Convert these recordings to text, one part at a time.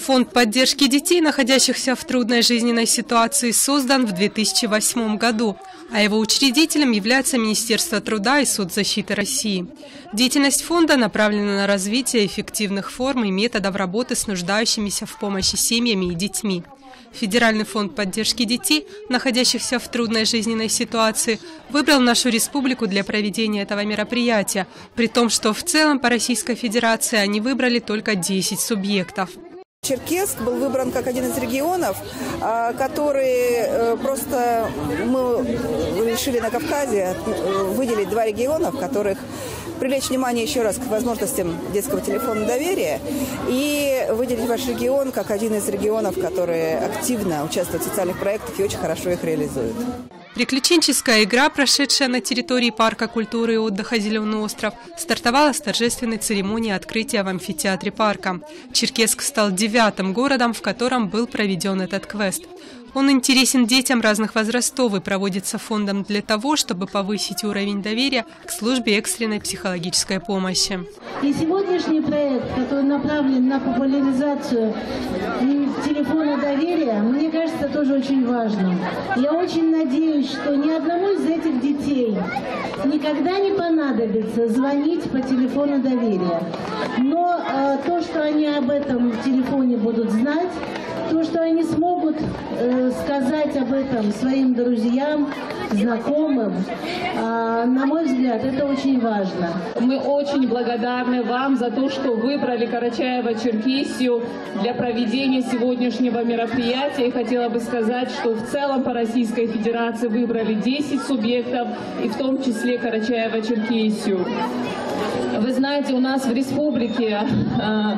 Фонд поддержки детей, находящихся в трудной жизненной ситуации, создан в 2008 году, а его учредителем является Министерство труда и соцзащиты России. Деятельность фонда направлена на развитие эффективных форм и методов работы с нуждающимися в помощи семьями и детьми. Федеральный фонд поддержки детей, находящихся в трудной жизненной ситуации, выбрал нашу республику для проведения этого мероприятия, при том, что в целом по Российской Федерации они выбрали только 10 субъектов. Черкесск был выбран как один из регионов, а, который э, просто мы решили на Кавказе э, выделить два региона, в которых привлечь внимание еще раз к возможностям детского телефона доверия и выделить ваш регион как один из регионов, которые активно участвуют в социальных проектах и очень хорошо их реализуют. Приключенческая игра, прошедшая на территории парка культуры и отдыха «Зеленый остров», стартовала с торжественной церемонии открытия в амфитеатре парка. Черкесск стал девятым городом, в котором был проведен этот квест. Он интересен детям разных возрастов и проводится фондом для того, чтобы повысить уровень доверия к службе экстренной психологической помощи. И сегодняшний проект, который направлен на популяризацию телефона доверия, мне кажется, тоже очень важным. Я очень надеюсь, что ни одному из этих детей никогда не понадобится звонить по телефону доверия. Но э, то, что они об этом телефоне будут знать, то, что они смогут э, сказать об этом своим друзьям, знакомым, э, на мой взгляд, это очень важно. Мы очень благодарны вам за то, что выбрали Карачаево-Черкесию для проведения сегодняшнего мероприятия. И хотела бы сказать, что в целом по Российской Федерации выбрали 10 субъектов, и в том числе Карачаево-Черкесию. Вы знаете, у нас в республике э,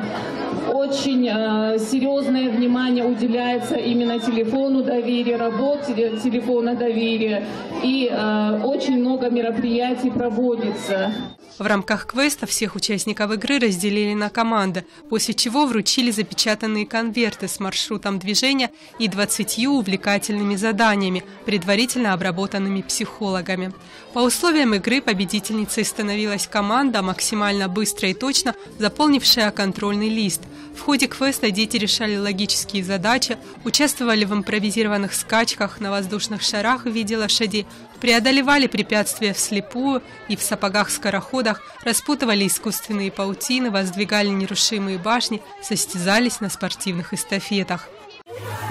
очень э, серьезное внимание уделяется именно телефону доверия, работе телефона доверия, и э, очень много мероприятий проводится. В рамках квеста всех участников игры разделили на команды, после чего вручили запечатанные конверты с маршрутом движения и 20 увлекательными заданиями, предварительно обработанными психологами. По условиям игры победительницей становилась команда, максимально быстро и точно заполнившая контрольный лист. В ходе квеста дети решали логические задачи, участвовали в импровизированных скачках на воздушных шарах в виде лошадей, преодолевали препятствия вслепую и в сапогах-скороходах, распутывали искусственные паутины, воздвигали нерушимые башни, состязались на спортивных эстафетах.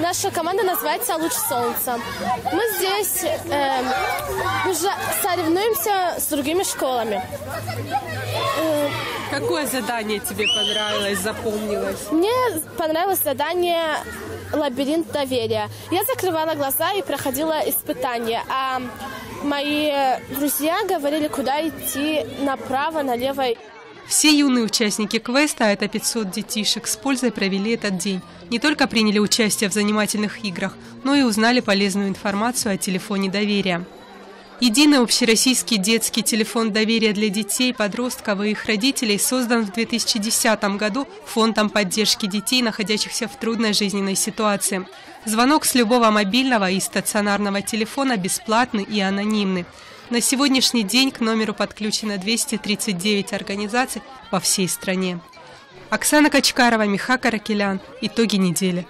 Наша команда называется «Луч солнца». Мы здесь э, уже соревнуемся с другими школами. Какое задание тебе понравилось, запомнилось? Мне понравилось задание «Лабиринт доверия». Я закрывала глаза и проходила испытания, а мои друзья говорили, куда идти направо, налево. Все юные участники квеста, а это 500 детишек, с пользой провели этот день. Не только приняли участие в занимательных играх, но и узнали полезную информацию о телефоне доверия. Единый общероссийский детский телефон доверия для детей, подростков и их родителей создан в 2010 году Фондом поддержки детей, находящихся в трудной жизненной ситуации. Звонок с любого мобильного и стационарного телефона бесплатный и анонимный. На сегодняшний день к номеру подключено 239 организаций по всей стране. Оксана Качкарова, Миха Каракелян. Итоги недели.